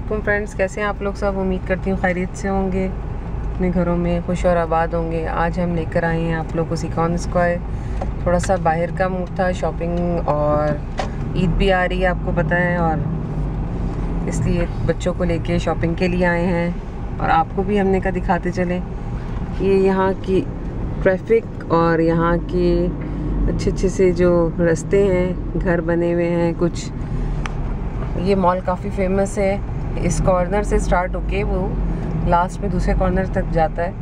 वालेकुम फ्रेंड्स कैसे हैं आप लोग सब? उम्मीद करती हूँ खैरियत से होंगे, अपने घरों में खुश और आबाद होंगे। आज हम लेकर आए हैं आप लोग को सिकॉन स्क्वायर। थोड़ा सा बाहर का मूड था शॉपिंग और ईद भी आ रही है आपको पता है, और इसलिए बच्चों को लेके शॉपिंग के लिए आए हैं, और आपको भी हमने का दिखाते चले ये यहाँ की ट्रैफ़िक और यहाँ के अच्छे अच्छे से जो रास्ते हैं, घर बने हुए हैं, कुछ, ये मॉल काफ़ी फ़ेमस है। इस कॉर्नर से स्टार्ट होके वो लास्ट में दूसरे कॉर्नर तक जाता है।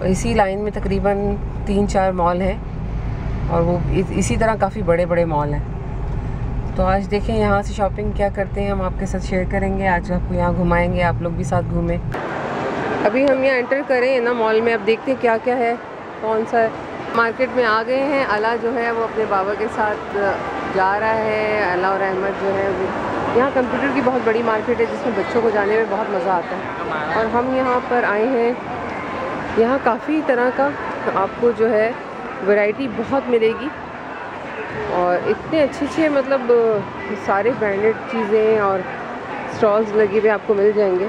और इसी लाइन में तकरीबन तीन चार मॉल हैं और वो इसी तरह काफ़ी बड़े बड़े मॉल हैं। तो आज देखें यहाँ से शॉपिंग क्या करते हैं, हम आपके साथ शेयर करेंगे। आज आपको यहाँ घुमाएँगे, आप लोग भी साथ घूमें। अभी हम यहाँ एंटर करें ना मॉल में, अब देखते हैं क्या क्या है, कौन सा मार्केट में आ गए हैं। अला जो है वो अपने बाबा के साथ जा रहा है अला और अहमद जो है वो यहाँ कंप्यूटर की बहुत बड़ी मार्केट है, जिसमें बच्चों को जाने में बहुत मज़ा आता है। और हम यहाँ पर आए हैं। यहाँ काफ़ी तरह का आपको जो है वैरायटी बहुत मिलेगी। और इतने अच्छे अच्छे मतलब सारे ब्रांडेड चीज़ें और स्टॉल्स लगे हुए आपको मिल जाएँगे।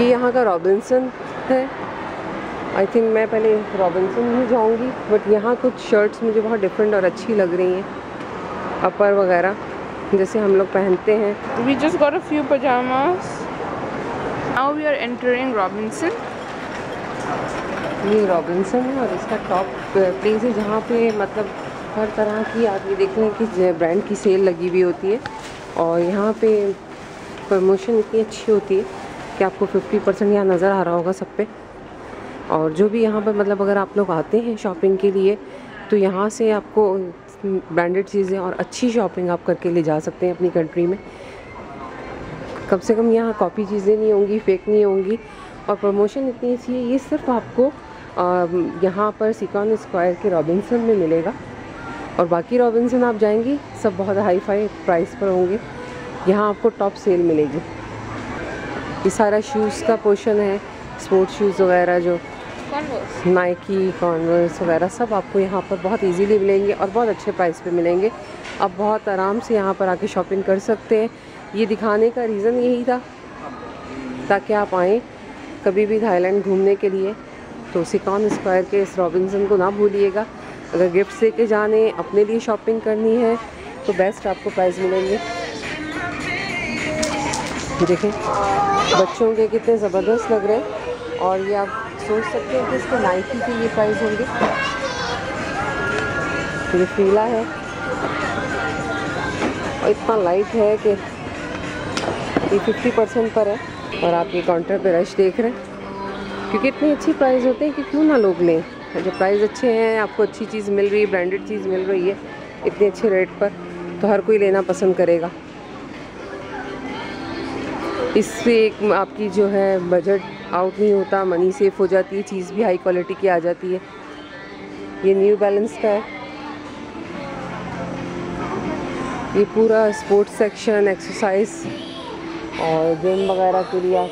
ये यहाँ का रॉबिन्सन है। आई थिंक मैं पहले रॉबिन्सन ही जाऊँगी बट यहाँ कुछ शर्ट्स मुझे बहुत डिफरेंट और अच्छी लग रही हैं। अपर वगैरह जैसे हम लोग पहनते हैं We just got a few pajamas. Now we are entering Robinson. ये रॉबिन्सन है और इसका टॉप प्लेस है जहाँ पे मतलब हर तरह की आप ये देख लें कि ब्रांड की सेल लगी हुई होती है और यहाँ पे प्रमोशन इतनी अच्छी होती है कि आपको 50 परसेंट यहाँ नज़र आ रहा होगा सब पे और जो भी यहाँ पर मतलब अगर आप लोग आते हैं शॉपिंग के लिए तो यहाँ से आपको ब्रांडेड चीज़ें और अच्छी शॉपिंग आप करके ले जा सकते हैं अपनी कंट्री में। कम से कम यहाँ कॉपी चीज़ें नहीं होंगी, फेक नहीं होंगी और प्रमोशन इतनी अच्छी है, ये सिर्फ़ आपको यहाँ पर सिकॉन स्क्वायर के रॉबिन्सन में मिलेगा। और बाकी रॉबिन्सन आप जाएँगी, सब बहुत हाई फाई प्राइस पर होंगे। यहाँ आपको टॉप सेल मिलेगी। ये सारा शूज़ का पोर्शन है स्पोर्ट्स शूज़ वगैरह जो नाइकी कॉन्वर्स वगैरह सब आपको यहाँ पर बहुत इजीली मिलेंगे और बहुत अच्छे प्राइस पे मिलेंगे। आप बहुत आराम से यहाँ पर आके शॉपिंग कर सकते हैं। ये दिखाने का रीज़न यही था, ताकि आप आएँ कभी भी थाईलैंड घूमने के लिए। तो सिकॉन स्क्वायर के इस रॉबिन्सन को ना भूलिएगा। अगर गिफ्ट लेके जाने, अपने लिए शॉपिंग करनी है तो बेस्ट आपको प्राइस मिलेंगे। देखें, बच्चों के कितने ज़बरदस्त लग रहे हैं। और ये आप सोच सकते हैं कि इसके नाइकी के ये प्राइस होंगे। ये फीला है। और इतना लाइट है कि ये 50 परसेंट पर है। और आप ये काउंटर पे रश देख रहे हैं। क्योंकि इतनी अच्छी प्राइस होते हैं कि क्यों ना लोग लें? जब प्राइस अच्छे हैं, आपको अच्छी चीज़ मिल रही है ब्रांडेड चीज़ मिल रही है, इतने अच्छे रेट पर तो हर कोई लेना पसंद करेगा। इससे एक आपकी जो है बजट आउट नहीं होता मनी सेफ़ हो जाती है, चीज़ भी हाई क्वालिटी की आ जाती है। ये न्यू बैलेंस का है। ये पूरा स्पोर्ट्स सेक्शन एक्सरसाइज और जिम वगैरह के लिए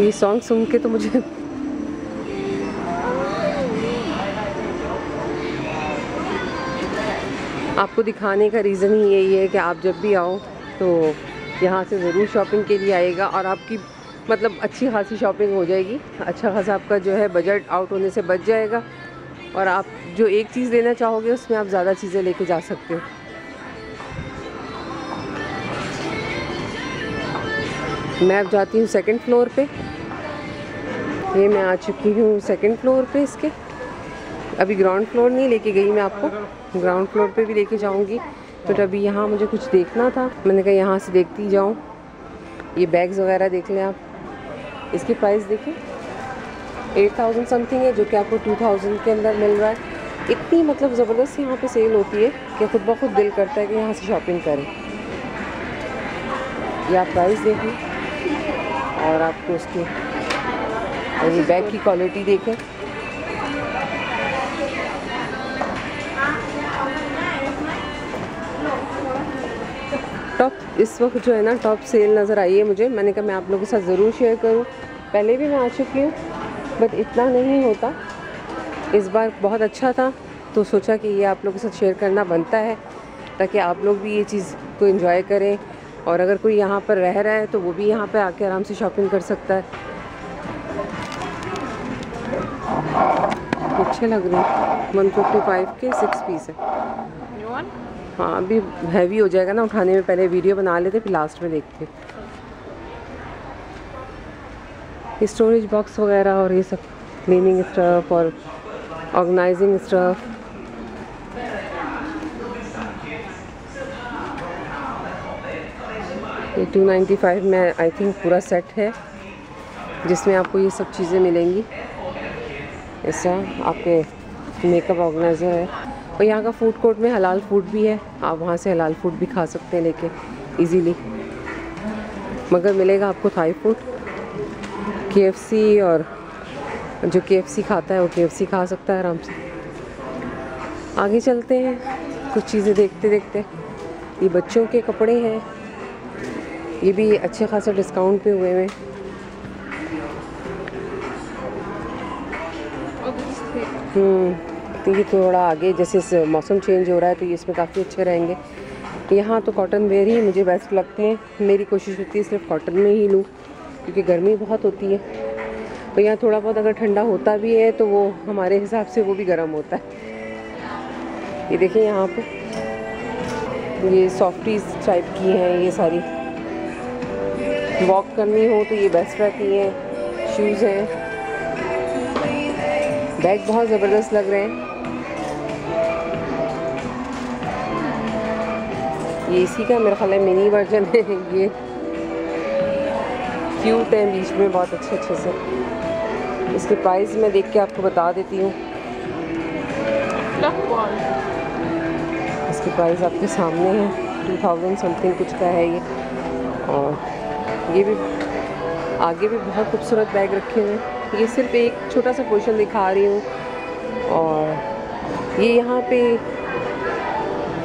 ये सॉन्ग सुन के तो मुझे आपको दिखाने का रीज़न ही यही है कि आप जब भी आओ तो यहाँ से ज़रूर शॉपिंग के लिए आएगा और आपकी मतलब अच्छी खासी शॉपिंग हो जाएगी। अच्छा खासा आपका जो है बजट आउट होने से बच जाएगा। और आप जो एक चीज़ लेना चाहोगे, उसमें आप ज़्यादा चीज़ें लेके जा सकते हो। मैं अब जाती हूँ सेकंड फ्लोर पे। ये मैं आ चुकी हूँ सेकंड फ्लोर पे इसके। अभी ग्राउंड फ्लोर नहीं लेके गई मैं आपको। ग्राउंड फ्लोर पे भी लेके जाऊँगी। तो अभी यहाँ मुझे कुछ देखना था। मैंने कहा यहाँ से देखती जाऊँ। ये बैग्स वगैरह देख लें आप। इसकी प्राइस देखिए। एट थाउज़ेंड समथिंग है, जो कि आपको टू थाउज़ेंड के अंदर मिल रहा है। इतनी मतलब ज़बरदस्त यहाँ पे सेल होती है कि खुद ब खुद दिल करता है कि यहाँ से शॉपिंग करें। ये आप प्राइस देखें और आपको उसकी बैग की क्वालिटी देखें। इस वक्त जो है ना टॉप सेल नज़र आई है मुझे। मैंने कहा मैं आप लोगों के साथ ज़रूर शेयर करूँ। पहले भी मैं आ चुकी हूँ बट इतना नहीं होता। इस बार बहुत अच्छा था तो सोचा कि ये आप लोगों के साथ शेयर करना बनता है, ताकि आप लोग भी ये चीज़ को इन्जॉय करें। और अगर कोई यहाँ पर रह रहा है तो वो भी यहाँ पे आके आराम से शॉपिंग कर सकता है। अच्छे लग रहे हैं। वन फिफ्टी फाइव के सिक्स पीस है? हाँ अभी हैवी हो जाएगा ना उठाने में, पहले वीडियो बना लेते, फिर लास्ट में देखते। स्टोरेज बॉक्स वगैरह और ये सब क्लीनिंग स्टफ़ और ऑर्गेनाइजिंग स्टफ़ ये 295 में आई थिंक पूरा सेट है, जिसमें आपको ये सब चीज़ें मिलेंगी। ऐसा, आपके मेकअप ऑर्गेनाइज़र है। और यहाँ का फ़ूड कोर्ट में हलाल फ़ूड भी है। आप वहाँ से हलाल फ़ूड भी खा सकते हैं लेके इजीली मगर मिलेगा आपको थाई फ़ूड के और जो के खाता है वो के खा सकता है आराम से। आगे चलते हैं। कुछ चीज़ें देखते देखते। ये बच्चों के कपड़े हैं। ये भी अच्छे खासे डिस्काउंट पे हुए हुए। हैं. हम्म, तो ये थोड़ा आगे, जैसे मौसम चेंज हो रहा है तो ये इसमें काफ़ी अच्छे रहेंगे। यहाँ तो कॉटन वेयर ही मुझे बेस्ट लगते हैं। मेरी कोशिश होती है सिर्फ़ कॉटन में ही लूँ, क्योंकि गर्मी बहुत होती है। तो यहाँ थोड़ा बहुत अगर ठंडा होता भी है तो वो हमारे हिसाब से वो भी गर्म होता है। ये देखिए यहाँ पे, ये सॉफ्टीज टाइप की हैं ये सारी। वॉक करनी हो तो ये बेस्ट रहती हैं। शूज़ हैं। बैग बहुत ज़बरदस्त लग रहे हैं। ये इसी का, मेरा ख्याल है मिनी वर्जन है ये। क्यूट है बीच में, बहुत अच्छे अच्छे से। इसके प्राइस मैं देख के आपको बता देती हूँ. इसकी प्राइस आपके सामने है। टू थाउज़ेंड समथिंग कुछ का है ये। और ये भी, आगे भी बहुत खूबसूरत बैग रखे हुए हैं। ये सिर्फ़ एक छोटा सा पोर्शन दिखा रही हूँ। और ये यहाँ पे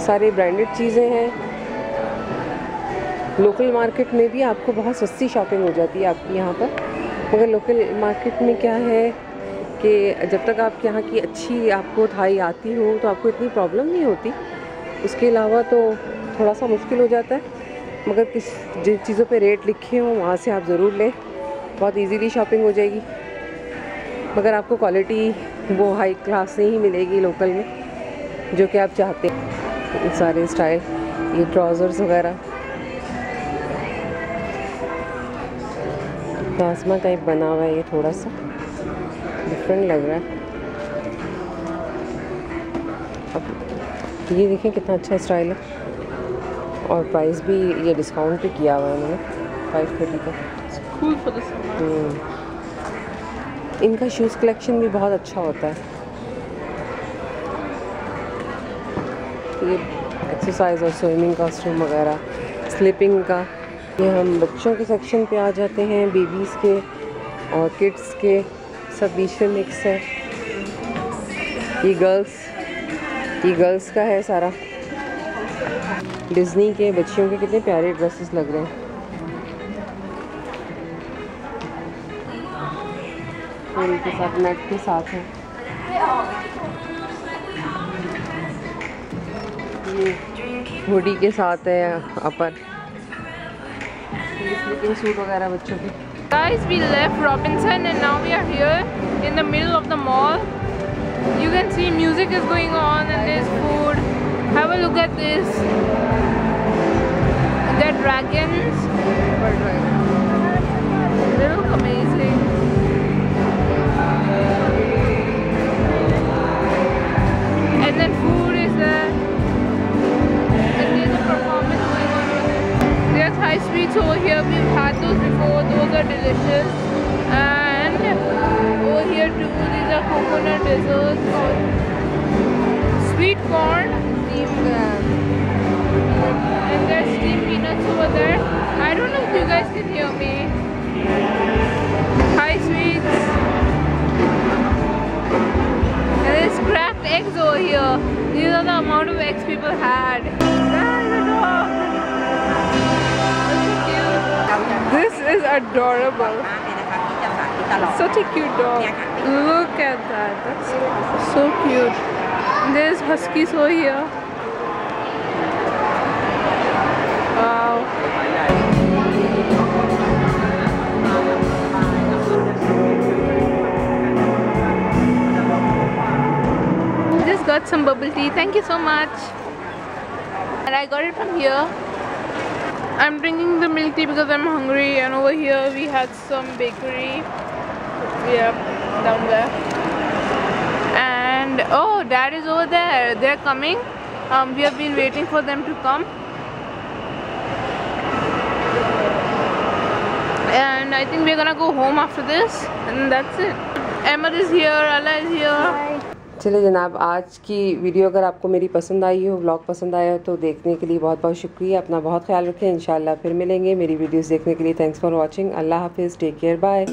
सारे ब्रांडेड चीज़ें हैं। लोकल मार्केट में भी आपको बहुत सस्ती शॉपिंग हो जाती है आपकी यहाँ पर। मगर लोकल मार्केट में क्या है कि जब तक आपके यहाँ की अच्छी आपको थाई आती हो तो आपको इतनी प्रॉब्लम नहीं होती। उसके अलावा तो थोड़ा सा मुश्किल हो जाता है। मगर किस जिन चीज़ों पे रेट लिखे हों, वहाँ से आप ज़रूर लें। बहुत इजीली शॉपिंग हो जाएगी। मगर आपको क्वालिटी वो हाई क्लास नहीं मिलेगी लोकल में, जो कि आप चाहते हैं। सारे स्टाइल ये ट्राउज़र्स वगैरह। प्लाज्मा टाइप बना हुआ है ये थोड़ा सा। डिफरेंट लग रहा है। अब ये देखें कितना अच्छा स्टाइल है। और प्राइस भी ये डिस्काउंट पे किया हुआ है उन्होंने फाइव थर्टी का। इनका शूज़ कलेक्शन भी बहुत अच्छा होता है। ये एक्सरसाइज और स्विमिंग कॉस्ट्यूम वगैरह स्लीपिंग का। ये हम बच्चों के सेक्शन पे आ जाते हैं बेबीज़ के और किड्स के, सब बीच में मिक्स है। ये गर्ल्स ये गर्ल्स का है सारा। डिज्नी के बच्चियों के कितने प्यारे ड्रेसेस लग रहे हैं। के साथ नेट के साथ है। हुडी के साथ है अपर स्लीपिंग सूट वगैरह बच्चों के Guys, we left Robinson and now we are here in the middle of the mall. You can see music is going on and there's food. Have a look at this. There are dragons. They look amazing. And then food is there. High streets over here. We've had those before. Those are delicious. And over here too, these are coconut desserts. Sweet corn. Steamed. Uh, and there's steamed peanuts over there. I don't know if you guys can hear me. Hi, sweets. And there's cracked eggs over here. These are the amount of eggs people had. This is adorable. Such a cute dog. Look at that. That's so cute. There's huskies over here. Wow. I just got some bubble tea. Thank you so much. And I got it from here. I'm drinking the milk tea because I'm hungry and over here we had some bakery. Yeah, down there. And oh, dad is over there. They're coming. Um, we have been waiting for them to come. And I think we're gonna go home after this. And that's it. Emma is here, Allah is here. चलिए जनाब, आज की video अगर आपको मेरी पसंद आई हो, blog पसंद आया हो तो देखने के लिए बहुत बहुत शुक्रिया। अपना बहुत ख्याल रखें। इंशाल्लाह फिर मिलेंगे मेरी वीडियोस देखने के लिए। थैंक्स फॉर वॉचिंग अल्लाह हाफिज़। Take care bye